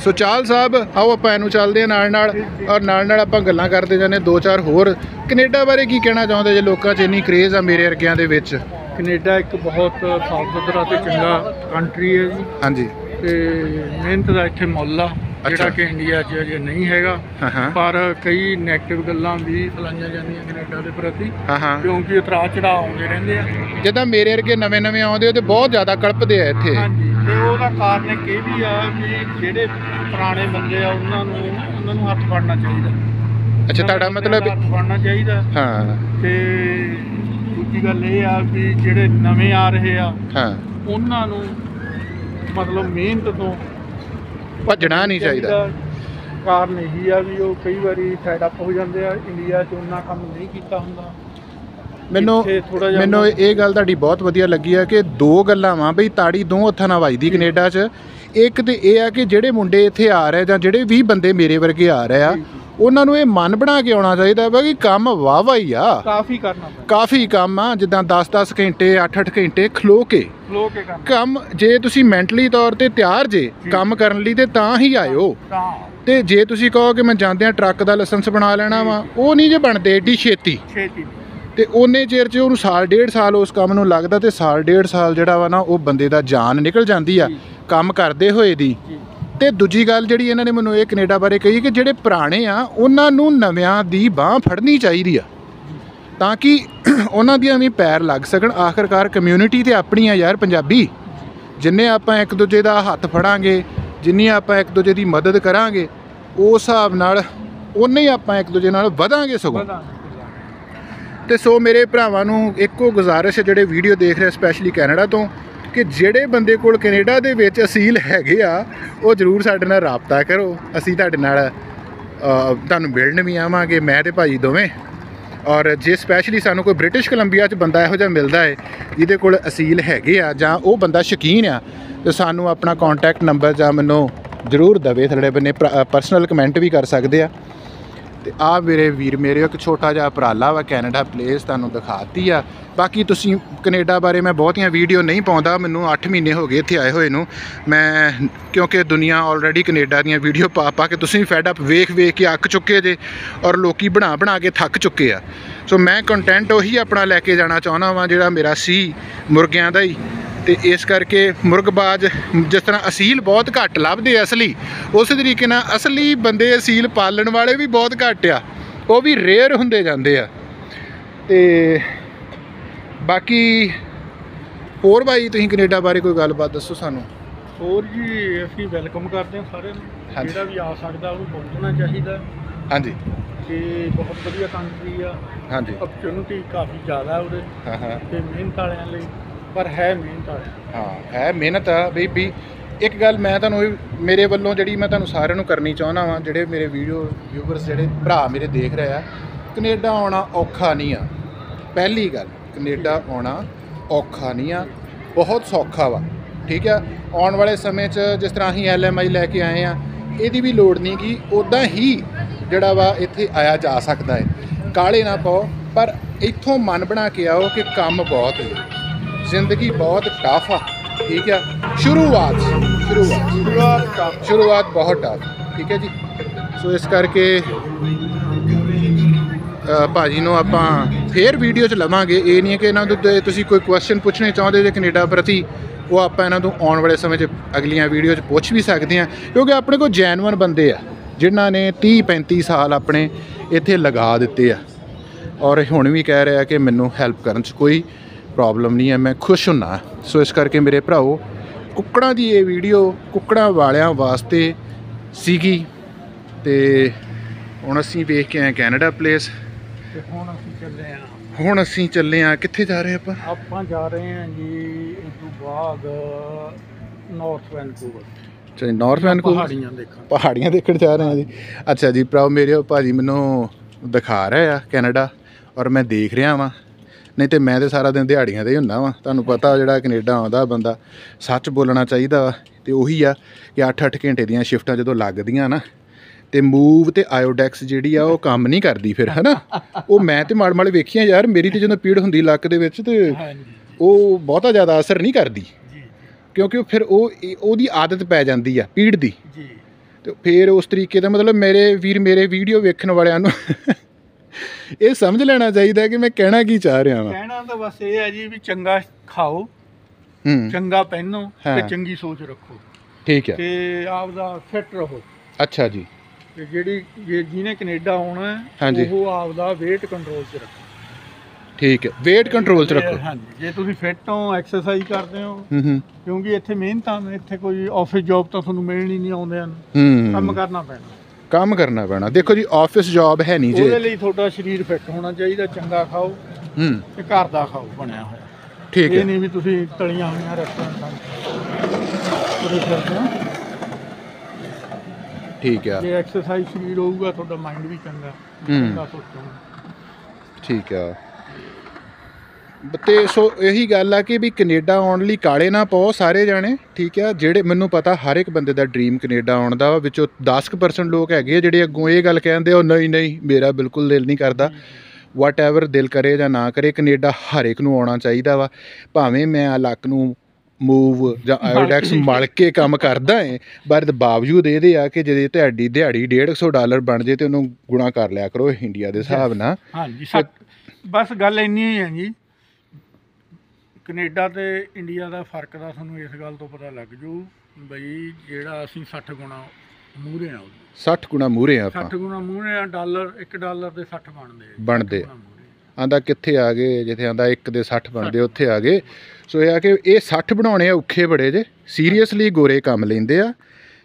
ਸੋ ਚਾਲ ਸਾਹਿਬ ਆਓ ਆਪਾਂ ਇਹਨੂੰ ਚੱਲਦੇ ਆ ਨਾਲ ਨਾਲ ਔਰ ਨਾਲ ਨਾਲ ਆਪਾਂ ਗੱਲਾਂ ਕਰਦੇ ਜਾਂਦੇ ਦੋ ਚਾਰ ਹੋਰ। ਕੈਨੇਡਾ ਬਾਰੇ ਕੀ ਕਹਿਣਾ ਚਾਹੁੰਦੇ ਜੇ ਲੋਕਾਂ 'ਚ ਇੰਨੀ ਕ੍ਰੇਜ਼ ਆ ਮੇਰੇ ਵਰਗਿਆਂ ਦੇ ਵਿੱਚ? ਕੈਨੇਡਾ ਇੱਕ ਬਹੁਤ ਸਾਫ਼ ਸੁਥਰਾ ਤੇ ਚੰਗਾ ਕੰਟਰੀ ਹੈ ਜੀ। ਹਾਂਜੀ। ਤੇ ਮਿਹਨਤ ਦਾ ਇੱਥੇ ਮੁੱਲ ਆ। ਜਿਹੜਾ ਕਿ ਇੰਡੀਆ 'ਚ ਅਜੇ ਨਹੀਂ ਹੈਗਾ ਪਰ ਕਈ ਨੈਗੇਟਿਵ ਗੱਲਾਂ ਵੀ ਫਲਾਈਆਂ ਜਾਂਦੀਆਂ ਕੈਨੇਡਾ ਦੇ ਪ੍ਰਤੀ ਕਿਉਂਕਿ ਉਤਰਾਅ ਚੜਾਅ ਆਉਂਦੇ ਰਹਿੰਦੇ ਆ। ਜਿੱਦਾਂ ਮੇਰੇ ਵਰਗੇ ਨਵੇਂ ਨਵੇਂ ਆਉਂਦੇ ਤੇ ਬਹੁਤ ਜ਼ਿਆਦਾ ਕਲਪਦੇ ਆ ਇੱਥੇ। ਹਾਂਜੀ ਤੇ ਉਹਦਾ ਕਾਰਨ ਇਹ ਵੀ ਆ ਵੀ ਜਿਹੜੇ ਪੁਰਾਣੇ ਬੰਦੇ ਆ ਉਹਨਾਂ ਨੂੰ ਉਹਨਾਂ ਨੂੰ ਹੱਥ ਫੜਨਾ ਚਾਹੀਦਾ। ਅੱਛਾ ਤੁਹਾਡਾ ਮਤਲਬ ਹੱਥ ਫੜਨਾ ਚਾਹੀਦਾ। ਹਾਂ। ਤੇ ਦੂਜੀ ਗੱਲ ਇਹ ਆ ਵੀ ਜਿਹੜੇ ਨਵੇਂ ਆ ਰਹੇ ਆ ਹਾਂ। ਉਹਨਾਂ ਨੂੰ ਮਤਲਬ ਮਿਹਨਤ ਤੋਂ ਭੱਜਣਾ ਨਹੀਂ ਚਾਹੀਦਾ। ਕਾਰਨ ਇਹੀ ਆ ਵੀ ਉਹ ਕਈ ਵਾਰੀ ਫੈਡ ਅਪ ਹੋ ਜਾਂਦੇ ਆ ਇੰਡੀਆ 'ਚ ਉਹਨਾਂ ਕੰਮ ਨਹੀਂ ਕੀਤਾ ਹੁੰਦਾ। ਮੈਨੂੰ ਮੈਨੂੰ ਇਹ ਗੱਲ ਤੁਹਾਡੀ ਬਹੁਤ ਵਧੀਆ ਲੱਗੀ ਆ ਕਿ ਦੋ ਗੱਲਾਂ ਵਾਂ ਬਈ ਤਾੜੀ ਦੋ ਹੱਥਾਂ ਨਾਲ ਵੱਜਦੀ ਕੈਨੇਡਾ 'ਚ। ਇੱਕ ਤੇ ਇਹ ਆ ਕਿ ਜਿਹੜੇ ਮੁੰਡੇ ਇੱਥੇ ਆ ਰਹੇ ਜਾਂ ਜਿਹੜੇ ਵੀ ਬੰਦੇ ਮੇਰੇ ਵਰਗੇ ਆ ਰਹੇ ਆ। ਉਹਨਾਂ ਨੂੰ ਇਹ ਮਨ ਬਣਾ ਕੇ ਆਉਣਾ ਚਾਹੀਦਾ ਵਾ ਕਿ ਕੰਮ ਵਾਹ ਹੀ ਆ। ਕਾਫੀ ਕਰਨਾ ਪੈਂਦਾ। ਕਾਫੀ ਕੰਮ ਆ ਜਿੱਦਾਂ 10-10 ਘੰਟੇ 8-8 ਘੰਟੇ ਖਲੋ ਕੇ। ਫਲੋ ਕੇ ਕੰਮ। ਜੇ ਤੁਸੀਂ ਮੈਂਟਲੀ ਤੌਰ ਤੇ ਤਿਆਰ ਜੇ। ਕੰਮ ਕਰਨ ਲਈ ਤੇ ਤਾਂ ਹੀ ਆਇਓ। ਤਾਂ। ਜੇ ਤੁਸੀਂ ਕਹੋ ਕਿ ਮੈਂ ਜਾਂਦਿਆਂ ਟਰੱਕ ਦਾ ਲਾਇਸੈਂਸ ਬਣਾ ਲੈਣਾ ਵਾ ਉਹ ਨਹੀਂ ਜੇ ਬਣਦੇ ਏਡੀ ਛੇਤੀ। ਛੇਤੀ। ਤੇ ਉਹਨੇ ਚਿਰ 'ਚ ਉਹਨੂੰ ਸਾਲ ਡੇਢ ਸਾਲ ਉਸ ਕੰਮ ਨੂੰ ਲੱਗਦਾ ਤੇ ਸਾਲ ਡੇਢ ਸਾਲ ਜਿਹੜਾ ਵਾ ਨਾ ਉਹ ਬੰਦੇ ਦਾ ਜਾਨ ਨਿਕਲ ਜਾਂਦੀ ਆ। ਕੰਮ ਕਰਦੇ ਹੋਏ ਦੀ। ਤੇ ਦੂਜੀ ਗੱਲ ਜਿਹੜੀ ਇਹਨਾਂ ਨੇ ਮੈਨੂੰ ਇਹ ਕੈਨੇਡਾ ਬਾਰੇ ਕਹੀ ਕਿ ਜਿਹੜੇ ਪੁਰਾਣੇ ਆ, ਉਹਨਾਂ ਨੂੰ ਨਵਿਆਂ ਦੀ ਬਾਹ ਫੜਨੀ ਚਾਹੀਦੀ ਆ। ਤਾਂ ਕਿ ਉਹਨਾਂ ਦੀਆਂ ਵੀ ਪੈਰ ਲੱਗ ਸਕਣ। ਆਖਰਕਾਰ ਕਮਿਊਨਿਟੀ ਤੇ ਆਪਣੀ ਆ ਯਾਰ ਪੰਜਾਬੀ। ਜਿੰਨੇ ਆਪਾਂ ਇੱਕ ਦੂਜੇ ਦਾ ਹੱਥ ਫੜਾਂਗੇ, ਜਿੰਨੀ ਆਪਾਂ ਇੱਕ ਦੂਜੇ ਦੀ ਮਦਦ ਕਰਾਂਗੇ ਉਸ ਹਿਸਾਬ ਨਾਲ ਉਨੇ ਹੀ ਆਪਾਂ ਇੱਕ ਦੂਜੇ ਨਾਲ ਵਧਾਂਗੇ ਸਗੋਂ। ਵਧਾ ਤੇ ਸੋ ਮੇਰੇ ਭਰਾਵਾਂ ਨੂੰ ਇੱਕੋ ਗੁਜ਼ਾਰਿਸ਼ ਹੈ, ਜਿਹੜੇ ਵੀਡੀਓ ਦੇਖ ਰਹੇ ਸਪੈਸ਼ਲੀ ਕੈਨੇਡਾ ਤੋਂ ਕਿ ਜਿਹੜੇ ਬੰਦੇ ਕੋਲ ਕੈਨੇਡਾ ਦੇ ਵਿੱਚ ਅਸੀਲ ਹੈਗੇ ਆ, ਉਹ ਜਰੂਰ ਸਾਡੇ ਨਾਲ ਰਾਬਤਾ ਕਰੋ। ਅਸੀਂ ਤੁਹਾਡੇ ਨਾਲ ਤੁਹਾਨੂੰ ਮਿਲਣ ਵੀ ਆਵਾਂਗੇ, ਮੈਂ ਤੇ ਭਾਜੀ ਦੋਵੇਂ। ਔਰ ਜੇ ਸਪੈਸ਼ਲੀ ਸਾਨੂੰ ਕੋਈ ਬ੍ਰਿਟਿਸ਼ ਕੋਲੰਬੀਆ 'ਚ ਬੰਦਾ ਇਹੋ ਜਿਹਾ ਮਿਲਦਾ ਹੈ, ਜਿਹਦੇ ਕੋਲ ਅਸੀਲ ਹੈਗੇ ਆ ਜਾਂ ਉਹ ਬੰਦਾ ਸ਼ੌਕੀਨ ਆ, ਤੇ ਸਾਨੂੰ ਆਪਣਾ ਕੰਟੈਕਟ ਨੰਬਰ ਜਾਂ ਮੈਨੂੰ ਜ਼ਰੂਰ ਦਵੇ ਥੱਲੇ ਬੰਨੇ ਪਰਸਨਲ ਕਮੈਂਟ ਵੀ ਕਰ ਸਕਦੇ ਆ। ਤੇ ਆ ਮੇਰੇ ਵੀਰ, ਮੇਰੇ ਇੱਕ ਛੋਟਾ ਜਿਹਾ ਉਪਰਾਲਾ ਵਾ ਕੈਨੇਡਾ ਪਲੇਸ ਤੁਹਾਨੂੰ ਦਿਖਾਤੀ ਆ। ਬਾਕੀ ਤੁਸੀਂ ਕੈਨੇਡਾ ਬਾਰੇ ਮੈਂ ਬਹੁਤੀਆਂ ਵੀਡੀਓ ਨਹੀਂ ਪਾਉਂਦਾ, ਮੈਨੂੰ 8 ਮਹੀਨੇ ਹੋ ਗਏ ਇੱਥੇ ਆਏ ਹੋਏ ਨੂੰ। ਮੈਂ ਕਿਉਂਕਿ ਦੁਨੀਆ ਆਲਰੇਡੀ ਕੈਨੇਡਾ ਦੀਆਂ ਵੀਡੀਓ ਪਾ ਪਾ ਕੇ ਤੁਸੀਂ ਫੈਡ ਅਪ ਵੇਖ ਵੇਖ ਕੇ ਅੱਕ ਚੁੱਕੇ ਜੇ ਔਰ ਲੋਕੀ ਬਣਾ ਬਣਾ ਕੇ ਥੱਕ ਚੁੱਕੇ ਆ। ਸੋ ਮੈਂ ਕੰਟੈਂਟ ਉਹੀ ਆਪਣਾ ਲੈ ਕੇ ਜਾਣਾ ਚਾਹੁੰਦਾ ਵਾਂ, ਜਿਹੜਾ ਮੇਰਾ ਸੀ ਮੁਰਗਿਆਂ ਦਾ ਹੀ। ਤੇ ਇਸ ਕਰਕੇ ਮੁਰਗਬਾਜ਼ ਜਿਸ ਤਰ੍ਹਾਂ ਅਸੀਲ ਬਹੁਤ ਘੱਟ ਲੱਭਦੇ ਆ ਅਸਲੀ ਉਸੇ ਤਰੀਕੇ ਨਾਲ ਅਸਲੀ ਬੰਦੇ ਅਸੀਲ ਪਾਲਣ ਵਾਲੇ ਵੀ ਬਹੁਤ ਘੱਟ ਆ ਉਹ ਵੀ ਰੇਅਰ ਹੁੰਦੇ ਜਾਂਦੇ ਆ। ਤੇ ਬਾਕੀ ਹੋਰ ਭਾਈ ਤੁਸੀਂ ਕੈਨੇਡਾ ਬਾਰੇ ਕੋਈ ਗੱਲਬਾਤ ਦੱਸੋ ਸਾਨੂੰ? ਹੋਰ ਜੀ ਅਸੀਂ ਵੈਲਕਮ ਕਰਦੇ ਹਾਂ ਸਾਰਿਆਂ ਨੂੰ। ਜਿਹੜਾ ਵੀ ਆ ਸਕਦਾ ਉਹਨੂੰ ਪਹੁੰਚਣਾ ਚਾਹੀਦਾ। ਹਾਂਜੀ। ਕਿ ਬਹੁਤ ਵਧੀਆ ਕੰਟਰੀ ਆ। ਹਾਂਜੀ। ਓਪਰਚੁਨਿਟੀ ਕਾਫੀ ਜ਼ਿਆਦਾ ਉਹਦੇ। ਹਾਂ ਹਾਂ। ਤੇ ਮਿਹਨਤ ਵਾਲਿਆਂ ਲਈ। ਪਰ ਹੈ ਮਿਹਨਤ ਵਾਲੇ। ਹਾਂ, ਹੈ ਮਿਹਨਤ ਆ। ਬਈ ਵੀ ਇੱਕ ਗੱਲ ਮੈਂ ਤੁਹਾਨੂੰ ਇਹ- ਮੇਰੇ ਵੱਲੋਂ ਜਿਹੜੀ ਮੈਂ ਤੁਹਾਨੂੰ ਸਾਰਿਆਂ ਨੂੰ ਕਰਨੀ ਚਾਹੁੰਦਾ ਵਾਂ, ਜਿਹੜੇ ਮੇਰੇ ਵੀਡੀਓ ਵਿਊਵਰਸ ਜਿਹੜੇ ਭਰਾ ਮੇਰੇ ਦੇਖ ਰਹੇ ਆ, ਕੈਨੇਡਾ ਆਉਣਾ ਔਖਾ ਨਹੀਂ ਆ। ਪਹਿਲੀ ਗੱਲ, ਕੈਨੇਡਾ ਆਉਣਾ ਔਖਾ ਨਹੀਂ ਆ। ਬਹੁਤ ਸੌਖਾ ਵਾ, ਠੀਕ ਆ? ਆਉਣ ਵਾਲੇ ਸਮੇਂ 'ਚ ਜਿਸ ਤਰ੍ਹਾਂ ਅਸੀਂ ਐਲਐਮਆਈ ਲੈ ਕੇ ਆਏ ਆ, ਇਹਦੀ ਵੀ ਲੋੜ ਨਹੀਂ ਕਿ ਉਦਾਂ ਹੀ ਜਿਹੜਾ ਵਾ ਇੱਥੇ ਆਇਆ ਜਾ ਸਕਦਾ ਹੈ। ਕਾਲੇ ਨਾ ਪਾਓ, ਪਰ ਇੱਥੋਂ ਮਨ ਬਣਾ ਕੇ ਆਓ ਕਿ ਕੰਮ ਬਹੁਤ ਹੈ। ਜ਼ਿੰਦਗੀ ਬਹੁਤ ਟਫ ਆ ਠੀਕ ਆ? ਸ਼ੁਰੂਆਤ ਸ਼ੁਰੂਆਤ। ਸ਼ੁਰੂਆਤ ਕਰ ਬਹੁਤ ਟਫ ਠੀਕ ਹੈ ਜੀ? ਸੋ ਇਸ ਕਰਕੇ ਅ, ਭਾਜੀ ਨੂੰ ਆਪਾਂ ਫੇਰ ਵੀਡੀਓ 'ਚ ਲਵਾਂਗੇ। ਇਹ ਨਹੀਂ ਹੈ ਕਿ ਇਹਨਾਂ ਤੋਂ ਤੁਸੀਂ ਕੋਈ ਕੁਐਸਚਨ ਪੁੱਛਣੇ ਚਾਹੁੰਦੇ ਜੇ ਕੈਨੇਡਾ ਪ੍ਰਤੀ ਉਹ ਆਪਾਂ ਇਹਨਾਂ ਤੋਂ ਆਉਣ ਵਾਲੇ ਸਮੇਂ 'ਚ ਅਗਲੀਆਂ ਵੀਡੀਓ 'ਚ ਪੁੱਛ ਵੀ ਸਕਦੇ ਹਾਂ। ਕਿਉਂਕਿ ਆਪਣੇ ਕੋਲ ਜੈਨੂਅਨ ਬੰਦੇ ਆ ਜਿਨ੍ਹਾਂ ਨੇ 30 35 ਸਾਲ ਆਪਣੇ ਇੱਥੇ ਲਗਾ ਦਿੱਤੇ ਆ। ਔਰ ਹੁਣ ਵੀ ਕਹਿ ਰਿਹਾ ਕਿ ਮੈਨੂੰ ਹੈਲਪ ਕਰਨ 'ਚ ਕੋਈ ਪ੍ਰੋਬਲਮ ਨਹੀਂ ਹੈ ਮੈਂ ਖੁਸ਼ ਹੁੰਨਾ। ਸੋ ਇਸ ਕਰਕੇ ਮੇਰੇ ਭਰਾਓ ਕੁੱਕੜਾਂ ਦੀ ਇਹ ਵੀਡੀਓ ਕੁੱਕੜਾਂ ਵਾਲਿਆਂ ਵਾਸਤੇ ਸੀਗੀ। ਤੇ ਹੁਣ ਅਸੀਂ ਵੇਖ ਕੇ ਆਏ ਕੈਨੇਡਾ ਪਲੇਸ ਤੇ ਹੁਣ ਅਸੀਂ ਚੱਲੇ ਆ ਹੁਣ ਅਸੀਂ ਚੱਲੇ ਆ ਕਿੱਥੇ ਜਾ ਰਹੇ ਆਪਾਂ? ਆਪਾਂ ਜਾ ਰਹੇ ਹਾਂ ਜੀ ਤੋਂ ਬਾਅਦ ਨਾਰਥ ਵੈਨਕੂਵਰ ਚਲ ਨਾਰਥ ਵੈਨਕੂਵਰ ਪਹਾੜੀਆਂ ਦੇਖਣ। ਪਹਾੜੀਆਂ ਦੇਖਣ ਜਾ ਰਹੇ ਆ ਜੀ। ਅੱਛਾ ਜੀ ਭਰਾਓ ਮੇਰੇ ਭਾਜੀ ਮੈਨੂੰ ਦਿਖਾ ਰਹੇ ਆ ਕੈਨੇਡਾ ਔਰ ਮੈਂ ਦੇਖ ਰਿਹਾ ਵਾਂ। ਨਹੀਂ ਤੇ ਮੈਂ ਤੇ ਸਾਰਾ ਦਿਨ ਦਿਹਾੜੀਆਂ ਤੇ ਹੀ ਹੁੰਦਾ ਵਾਂ। ਤੁਹਾਨੂੰ ਪਤਾ ਜਿਹੜਾ ਕੈਨੇਡਾ ਆਉਂਦਾ ਬੰਦਾ ਸੱਚ ਬੋਲਣਾ ਚਾਹੀਦਾ ਤੇ ਉਹੀ ਆ ਕਿ 8-8 ਘੰਟੇ ਦੀਆਂ ਸ਼ਿਫਟਾਂ ਜਦੋਂ ਲੱਗਦੀਆਂ ਨਾ ਤੇ ਮੂਵ ਤੇ ਆਇਓਡੈਕਸ ਜਿਹੜੀ ਆ ਉਹ ਕੰਮ ਨਹੀਂ ਕਰਦੀ ਫਿਰ ਹਨਾ? ਉਹ ਮੈਂ ਤੇ ਮਾੜ ਮਾੜੇ ਵੇਖੀਆਂ ਯਾਰ ਮੇਰੀ ਤੇ ਜਦੋਂ ਪੀੜ ਹੁੰਦੀ ਲੱਕ ਦੇ ਵਿੱਚ ਤੇ ਉਹ ਬਹੁਤਾ ਜ਼ਿਆਦਾ ਅਸਰ ਨਹੀਂ ਕਰਦੀ। ਕਿਉਂਕਿ ਉਹ ਫਿਰ ਉਹ ਉਹਦੀ ਆਦਤ ਪੈ ਜਾਂਦੀ ਆ ਪੀੜ ਦੀ। ਜੀ। ਤੇ ਫਿਰ ਉਸ ਤਰੀਕੇ ਦਾ ਮਤਲਬ ਮੇਰੇ ਵੀਰ ਮੇਰੇ ਵੀਡੀਓ ਵੇਖਣ ਵਾਲਿਆਂ ਨੂੰ ਇਹ ਸਮਝ ਲੈਣਾ ਚਾਹੀਦਾ ਕਿ ਮੈਂ ਕਹਿਣਾ ਕੀ ਚਾਹ ਰਿਹਾ ਵਾਂ। ਕਹਿਣਾ ਤਾਂ ਬਸ ਇਹ ਹੈ ਜੀ ਵੀ ਚੰਗਾ ਖਾਓ ਹੂੰ। ਚੰਗਾ ਪਹਿਨੋ ਹਾਂ। ਤੇ ਚੰਗੀ ਸੋਚ ਰੱਖੋ। ਠੀਕ ਹੈ। ਤੇ ਆਪਦਾ ਫਿੱਟ ਰਹੋ। ਅੱਛਾ ਜੀ। ਤੇ ਜਿਹੜੀ ਜਿਹਨੇ ਕੈਨੇਡਾ ਆਉਣਾ ਹੈ। ਉਹ ਆਪਦਾ weight ਕੰਟਰੋਲ 'ਚ ਰੱਖੋ। ਠੀਕ ਹੈ। weight ਕੰਟਰੋਲ 'ਚ ਰੱਖੋ। ਹਾਂਜੀ ਜੇ ਤੁਸੀਂ ਫਿੱਟ ਹੋ ਐਕਸਰਸਾਈਜ਼ ਕਰਦੇ ਹੋ ਹੂੰ ਹੂੰ। ਕਿਉਂਕਿ ਇੱਥੇ ਮਿਹਨਤਾਂ ਇੱਥੇ ਕੋਈ ਆਫਿਸ ਜੌਬ ਤਾਂ ਤੁਹਾਨੂੰ ਮਿਲਣੀ ਨਹੀਂ ਆਉਂਦੇ ਹਨ ਕੰਮ ਹੂੰ ਕਰਨਾ ਪੈਣਾ। ਕੰਮ ਕਰਨਾ ਪੈਣਾ। ਦੇਖੋ ਜੀ ਆਫਿਸ ਜੌਬ ਹੈ ਨਹੀਂ ਉਹਦੇ ਜੇ ਲਈ ਤੁਹਾਡਾ ਸਰੀਰ ਫਿੱਟ ਹੋਣਾ ਚਾਹੀਦਾ ਚੰਗਾ ਖਾਓ ਹੂੰ। ਤੇ ਘਰ ਦਾ ਖਾਓ ਬਣਿਆ ਹੋਇਆ। ਠੀਕ ਇਹ ਹੈ ਨਹੀਂ ਵੀ ਤੁਸੀਂ ਤਲੀਆਂ ਹੋਈਆਂ ਰੈਸਟੋਰੈਂਟਾਂ। ਠੀਕ ਆ। ਜੇ ਐਕਸਰਸਾਈਜ਼ ਸਰੀਰ ਹੋਊਗਾ ਤੁਹਾਡਾ ਮਾਈਂਡ ਵੀ ਚੰਗਾ। ਹੂੰ। ਠੀਕ ਆ। ਤੇ ਸੋ ਇਹੀ ਗੱਲ ਆ ਕਿ ਵੀ ਕੈਨੇਡਾ ਆਉਣ ਲਈ ਕਾਲੇ ਨਾ ਪਾਓ ਸਾਰੇ ਜਾਣੇ ਠੀਕ ਆ? ਜਿਹੜੇ ਮੈਨੂੰ ਪਤਾ ਹਰ ਇੱਕ ਬੰਦੇ ਦਾ ਡ੍ਰੀਮ ਕੈਨੇਡਾ ਆਉਣ ਦਾ ਵਿੱਚੋਂ 10% ਲੋਕ ਹੈਗੇ ਜਿਹੜੇ ਅੱਗੋਂ ਇਹ ਗੱਲ ਕਹਿੰਦੇ ਉਹ ਨਹੀਂ ਨਹੀਂ ਮੇਰਾ ਬਿਲਕੁਲ ਦਿਲ ਨਹੀਂ ਕਰਦਾ। ਵਾਟ ਐਵਰ ਦਿਲ ਕਰੇ ਜਾਂ ਨਾ ਕਰੇ ਕੈਨੇਡਾ ਹਰ ਇੱਕ ਨੂੰ ਆਉਣਾ ਚਾਹੀਦਾ ਵਾ। ਭਾਵੇਂ ਮੈਂ ਆ ਲੱਕ ਨੂੰ ਮੂਵ ਜਾਂ ਆਇਓਡੈਕਸ ਮਲ ਕੇ। ਕੰਮ ਕਰਦਾ ਏ ਪਰ ਦੇ ਬਾਵਜੂਦ ਇਹਦੇ ਆ ਕਿ ਜੇ ਤੁਹਾਡੀ ਦਿਹਾੜੀ 150 ਡਾਲਰ ਬਣ ਜੇ ਤੇ ਉਹਨੂੰ ਗੁਣਾ ਕਰ ਲਿਆ ਕਰੋ ਇੰਡੀਆ ਦੇ ਹਿਸਾਬ ਨਾਲ। ਹਾਂਜੀ ਬਸ ਗੱਲ ਇੰਨੀ ਹੀ ਹੈ ਜੀ ਕੈਨੇਡਾ ਤੇ ਇੰਡੀਆ ਦਾ ਫ਼ਰਕ ਦਾ ਤੁਹਾਨੂੰ ਇਸ ਗੱਲ ਤੋਂ ਪਤਾ ਲੱਗ ਜੂ ਬਈ ਜਿਹੜਾ ਅਸੀਂ 60 ਗੁਣਾ ਮੂਹਰੇ ਆ ਉਹਦੇ। 60 ਗੁਣਾ ਮੂਰੇ ਆ ਆਪਾਂ 60 ਗੁਣਾ ਮੂਹਰੇ ਆ ਡਾਲਰ 1 ਡਾਲਰ ਦੇ 60 ਬਣਦੇ ਆ। ਬਣਦੇ। 60 ਗੁਣਾ ਮੂਹਰੇ। ਆਂਦਾ ਕਿੱਥੇ ਆ ਗਏ ਜਿੱਥੇ ਆਂਦਾ ਇੱਕ ਦੇ 60 ਬਣਦੇ ਉੱਥੇ ਆ ਗਏ ਸੋ ਇਹ ਆ ਕਿ ਇਹ 60 ਬਣਾਉਣੇ ਔਖੇ ਬੜੇ ਜੇ ਸੀਰੀਅਸਲੀ ਗੋਰੇ ਕੰਮ ਲੈਂਦੇ ਆ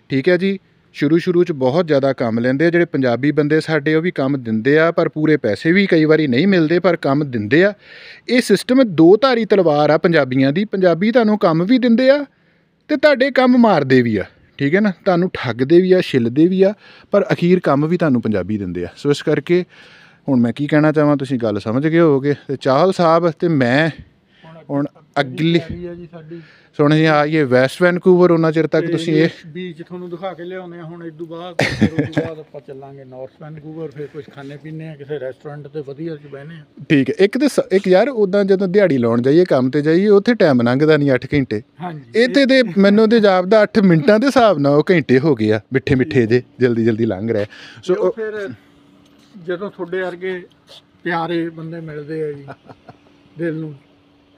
ਠੀਕ ਹੈ ਜੀ ਸ਼ੁਰੂ ਸ਼ੁਰੂ ਚ ਬਹੁਤ ਜ਼ਿਆਦਾ ਕੰਮ ਲੈਂਦੇ ਆ, ਜਿਹੜੇ ਪੰਜਾਬੀ ਬੰਦੇ ਸਾਡੇ ਉਹ ਵੀ ਕੰਮ ਦਿੰਦੇ ਆ, ਪਰ ਪੂਰੇ ਪੈਸੇ ਵੀ ਕਈ ਵਾਰੀ ਨਹੀਂ ਮਿਲਦੇ, ਪਰ ਕੰਮ ਦਿੰਦੇ ਆ। ਇਹ ਸਿਸਟਮ ਦੋ ਧਾਰੀ ਤਲਵਾਰ ਆ ਪੰਜਾਬੀਆਂ ਦੀ, ਪੰਜਾਬੀ ਤੁਹਾਨੂੰ ਕੰਮ ਵੀ ਦਿੰਦੇ ਆ ਤੇ ਤੁਹਾਡੇ ਕੰਮ ਮਾਰਦੇ ਵੀ ਆ, ਠੀਕ ਹੈ ਨਾ? ਤੁਹਾਨੂੰ ਠੱਗਦੇ ਵੀ ਆ, ਛਿੱਲਦੇ ਵੀ ਆ, ਪਰ ਅਖੀਰ ਕੰਮ ਵੀ ਤੁਹਾਨੂੰ ਪੰਜਾਬੀ ਦਿੰਦੇ ਆ। ਸੋ ਇਸ ਕਰਕੇ ਹੁਣ ਮੈਂ ਕੀ ਕਹਿਣਾ ਚਾਹਾਂ, ਤੁਸੀਂ ਗੱਲ ਸਮਝ ਗਏ ਹੋਵੋਗੇ। ਤੇ ਚਾਹਲ ਸਾਹਿਬ ਤੇ ਮੈਂ ਹੁਣ ਅਗਲੀ ਤਿਆਰੀ ਆ ਜੀ ਸਾਡੀ। ਜੀ ਵੈਸਟ ਵੈਨਕੂਵਰ ਉਹਨਾਂ ਚਿਰ ਤੱਕ ਤੁਸੀਂ ਇਹ ਬੀਚ ਤੁਹਾਨੂੰ ਦਿਖਾ ਕੇ ਲਿਆਉਂਦੇ ਆ ਹੁਣ ਇਸ ਤੋਂ ਬਾਅਦ ਫਿਰ ਉਸ ਤੋਂ ਬਾਅਦ ਆਪਾਂ ਚੱਲਾਂਗੇ ਨਾਰਥ ਵੈਨਕੂਵਰ ਫਿਰ ਕੁਝ ਖਾਣੇ ਪੀਣੇ ਆ ਕਿਸੇ ਰੈਸਟੋਰੈਂਟ ਤੇ ਵਧੀਆ ਚ ਬਹਿਨੇ ਆ। ਠੀਕ ਹੈ ਇੱਕ ਤੇ ਸ- ਇੱਕ ਯਾਰ ਉਦਾਂ ਜਦੋਂ ਦਿਹਾੜੀ ਲਾਉਣ ਜਾਈਏ ਕੰਮ ਤੇ ਜਾਈਏ ਉੱਥੇ ਟਾਈਮ ਲੰਘਦਾ ਨਹੀਂ 8 ਘੰਟੇ। ਹਾਂਜੀ। ਇੱਥੇ ਤੇ ਮੈਨੂੰ ਤੇ ਜਾਪਦਾ 8 ਮਿੰਟਾਂ ਦੇ ਹਿਸਾਬ ਨਾਲ ਉਹ ਘੰਟੇ ਹੋ ਗਏ ਆ ਮਿੱਠੇ ਮਿੱਠੇ ਜੇ ਜਲਦੀ ਜਲਦੀ ਲੰਘ ਰਿਹਾ। ਸੋ ਸੋ ਉਹ- ਫਿਰ ਜਦੋਂ ਤੁਹਾਡੇ ਵਰਗੇ ਪਿਆਰੇ ਬੰਦੇ ਮਿਲਦੇ ਆ ਜੀ ਦਿਲ ਨੂੰ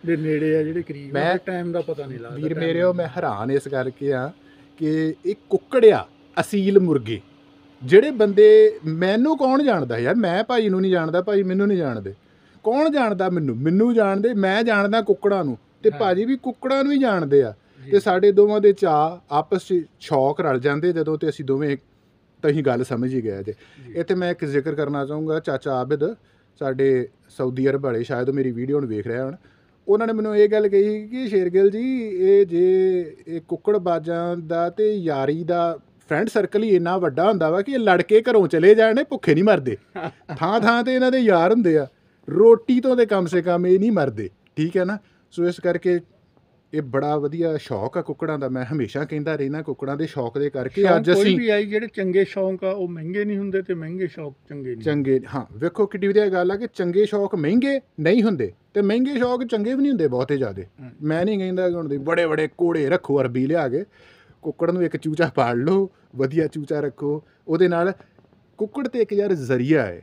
ਦੇ ਨੇੜੇ ਆ ਜਿਹੜੇ ਕਰੀਬ ਮੈਂ- ਟਾਈਮ ਦਾ ਪਤਾ ਨਹੀਂ ਲੱਗਦਾ ਵੀਰ ਮੇਰਿਓ ਮੈਂ ਹੈਰਾਨ ਇਸ ਕਰਕੇ ਆ ਕਿ ਇਹ ਕੁੱਕੜਿਆ ਅਸੀਲ ਮੁਰਗੇ। ਜਿਹੜੇ ਬੰਦੇ ਮੈਨੂੰ ਕੌਣ ਜਾਣਦਾ ਯਾਰ? ਮੈਂ ਭਾਈ ਨੂੰ ਨਹੀਂ ਜਾਣਦਾ ਭਾਈ ਮੈਨੂੰ ਨਹੀਂ ਜਾਣਦੇ। ਕੌਣ ਜਾਣਦਾ ਮੈਨੂੰ? ਮੈਨੂੰ ਜਾਣਦੇ ਮੈਂ ਜਾਣਦਾ ਕੁੱਕੜਾਂ ਨੂੰ। ਤੇ। ਭਾਜੀ ਵੀ ਕੁੱਕੜਾਂ ਨੂੰ ਹੀ ਜਾਣਦੇ ਆ। ਤੇ ਸਾਡੇ ਦੋਵਾਂ ਦੇ ਚਾਹ ਆਪਸ 'ਚ ਸ਼ੌਕ ਰਲ ਜਾਂਦੇ ਜਦੋਂ ਤੇ ਅਸੀਂ ਦੋਵੇਂ ਤਹੀਂ ਗੱਲ ਸਮਝ ਹੀ ਗਏ ਜੇ। ਜੀ। ਇੱਥੇ ਮੈਂ ਇੱਕ ਜ਼ਿਕਰ ਕਰਨਾ ਚਾਹੂੰਗਾ ਚਾਚਾ ਆਬਿਦ ਸਾਡੇ ਸਾਊਦੀ ਅਰਬ ਵਾਲੇ ਸ਼ਾਇਦ ਉਹ ਮੇਰੀ ਵੀਡੀਓ ਨੂੰ ਵੇਖ ਰਿਹਾ ਹੋਣ। ਉਹਨਾਂ ਨੇ ਮੈਨੂੰ ਇਹ ਗੱਲ ਕਹੀ ਕਿ ਸ਼ੇਰਗਿਲ ਜੀ, ਇਹ ਜੇ ਇਹ ਕੁੱਕੜਬਾਜ਼ਾਂ ਦਾ ਤੇ ਯਾਰੀ ਦਾ ਫਰੈਂਡ ਸਰਕਲ ਹੀ ਇੰਨਾ ਵੱਡਾ ਹੁੰਦਾ ਵਾ ਕਿ ਇਹ ਲੜ ਕੇ ਘਰੋਂ ਚਲੇ ਜਾਣੇ ਭੁੱਖੇ ਨਹੀਂ ਮਰਦੇ। ਥਾਂ ਥਾਂ ਤੇ ਇਹਨਾਂ ਦੇ ਯਾਰ ਹੁੰਦੇ ਆ। ਰੋਟੀ ਤੋਂ ਤੇ ਕਮ ਸੇ ਕਮ ਇਹ ਨਹੀਂ ਮਰਦੇ। ਠੀਕ ਹੈ ਨਾ? ਸੋ ਇਸ ਕਰਕੇ ਇਹ ਬੜਾ ਵਧੀਆ ਸ਼ੌਕ ਆ ਕੁੱਕੜਾਂ ਦਾ। ਮੈਂ ਹਮੇਸ਼ਾ ਕਹਿੰਦਾ ਰਹਿਣਾ ਕੁੱਕੜਾਂ ਦੇ ਸ਼ੌਕ ਦੇ ਕਰਕੇ ਅੱਜ ਕੋਈ ਅਸੀਂ ਵੀ ਆਈ ਜਿਹੜੇ ਚੰਗੇ ਸ਼ੌਂਕ ਆ ਉਹ ਮਹਿੰਗੇ ਨਹੀਂ ਹੁੰਦੇ ਤੇ ਮਹਿੰਗੇ ਸ਼ੌਂਕ ਚੰਗੇ ਨਹੀਂ ਚੰਗੇ ਹਾਂ ਵੇਖੋ ਕਿੱਡੀ ਵਧੀਆ ਗੱਲ ਆ ਕਿ ਚੰਗੇ ਸ਼ੌਕ ਮਹਿੰਗੇ ਨਹੀਂ ਹੁੰਦੇ ਤੇ ਮਹਿੰਗੇ ਸ਼ੌਕ ਚੰਗੇ ਵੀ ਨਹੀਂ ਹੁੰਦੇ ਬਹੁਤੇ ਜ਼ਿਆਦੇ। ਮੈਂ ਨਹੀਂ ਕਹਿੰਦਾ ਕਿ ਹੁਣ ਦੀ ਬੜੇ ਬੜੇ ਕੋੜੇ ਰੱਖੋ ਅਰਬੀ ਲਿਆ ਕੇ ਕੁੱਕੜ ਨੂੰ ਇੱਕ ਚੂਚਾ ਪਾੜ ਲਓ ਵਧੀਆ ਚੂਚਾ ਰੱਖੋ ਉਹਦੇ ਨਾਲ ਕੁੱਕੜ ਤੇ ਇੱਕ ਯਾਰ ਜ਼ਰੀਆ ਹੈ।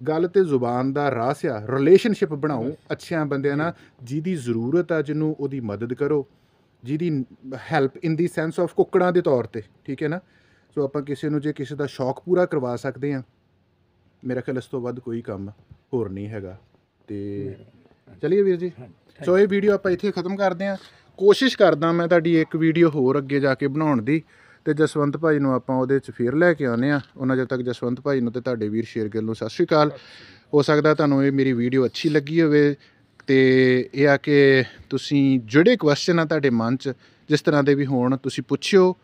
ਗੱਲ ਤੇ ਜ਼ੁਬਾਨ ਦਾ ਰਾਸ ਆ ਰਿਲੇਸ਼ਨਸ਼ਿਪ ਬਣਾਓ ਅੱਛਿਆਂ ਬੰਦਿਆਂ ਨਾਲ ਜਿਹਦੀ ਜ਼ਰੂਰਤ ਆ ਜਿਹਨੂੰ ਉਹਦੀ ਮਦਦ ਕਰੋ ਜਿਹਦੀ help in the sense of ਕੁੱਕੜਾਂ ਦੇ ਤੌਰ ਤੇ ਠੀਕ ਹੈ ਨਾ? ਸੋ ਆਪਾਂ ਕਿਸੇ ਨੂੰ ਜੇ ਕਿਸੇ ਦਾ ਸ਼ੌਕ ਪੂਰਾ ਕਰਵਾ ਸਕਦੇ ਆ ਮੇਰਾ ਖਿਆਲ ਇਸ ਤੋਂ ਵੱਧ ਕੋਈ ਕੰਮ ਹੋਰ ਨਹੀਂ ਹੈਗਾ ਤੇ ਚਲਿਏ ਵੀਰ ਜੀ। ਸੋ ਇਹ ਵੀਡੀਓ ਆਪਾਂ ਇੱਥੇ ਖਤਮ ਕਰਦੇ ਹਾਂ। ਕੋਸ਼ਿਸ਼ ਕਰਦਾ ਮੈਂ ਤੁਹਾਡੀ ਇੱਕ ਵੀਡੀਓ ਹੋਰ ਅੱਗੇ ਜਾ ਕੇ ਬਣਾਉਣ ਦੀ। ਤੇ ਜਸਵੰਤ ਭਾਈ ਨੂੰ ਆਪਾਂ ਉਹਦੇ 'ਚ ਫੇਰ ਲੈ ਕੇ ਆਉਂਦੇ ਆ ਉਹਨਾਂ ਜਦ ਤੱਕ ਜਸਵੰਤ ਭਾਈ ਨੂੰ ਤੇ ਤੁਹਾਡੇ ਵੀਰ ਸ਼ੇਰਗਿੱਲ ਨੂੰ ਸਤਿ ਸ਼੍ਰੀ ਅਕਾਲ। ਹੋ ਸਕਦਾ ਤੁਹਾਨੂੰ ਇਹ ਮੇਰੀ ਵੀਡੀਓ ਅੱਛੀ ਲੱਗੀ ਹੋਵੇ ਤੇ ਇਹ ਆ ਕਿ ਤੁਸੀਂ ਜਿਹੜੇ ਕੁਐਸਚਨ ਆ ਤੁਹਾਡੇ ਮਨ 'ਚ ਜਿਸ ਤਰ੍ਹਾਂ ਦੇ ਵੀ ਹੋਣ, ਤੁਸੀਂ ਪੁੱਛਿਓ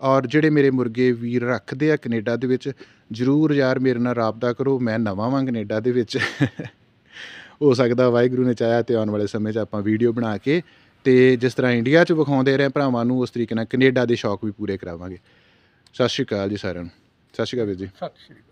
ਔਰ ਜਿਹੜੇ ਮੇਰੇ ਮੁਰਗੇ ਵੀਰ ਰੱਖਦੇ ਆ ਕੈਨੇਡਾ ਦੇ ਵਿੱਚ, ਜਰੂਰ ਯਾਰ ਮੇਰੇ ਨਾਲ ਰਾਬਤਾ ਕਰੋ, ਮੈਂ ਨਵਾਂ ਵਾਂ ਕੈਨੇਡਾ ਦੇ ਵਿੱਚ। ਹੋ ਸਕਦਾ ਵਾਹਿਗੁਰੂ ਨੇ ਚਾਹਿਆ ਤੇ ਆਉਣ ਵਾਲੇ ਸਮੇਂ 'ਚ ਆਪਾਂ ਵੀਡੀਓ ਬਣਾ ਕੇ ਤੇ ਜਿਸ ਤਰ੍ਹਾਂ ਇੰਡੀਆ 'ਚ ਵਿਖਾਉਂਦੇ ਰਹੇ ਭਰਾਵਾਂ ਨੂੰ, ਉਸ ਤਰੀਕੇ ਨਾਲ ਕੈਨੇਡਾ ਦੇ ਸ਼ੌਕ ਵੀ ਪੂਰੇ ਕਰਾਵਾਂਗੇ। ਸਤਿ ਸ਼੍ਰੀ ਅਕਾਲ ਜੀ ਸਾਰਿਆਂ ਨੂੰ। ਸਤਿ ਸ਼੍ਰੀ ਅਕਾਲ ਵੀਰ ਜੀ। ਸਤਿ ਸ਼੍ਰੀ ਅਕਾਲ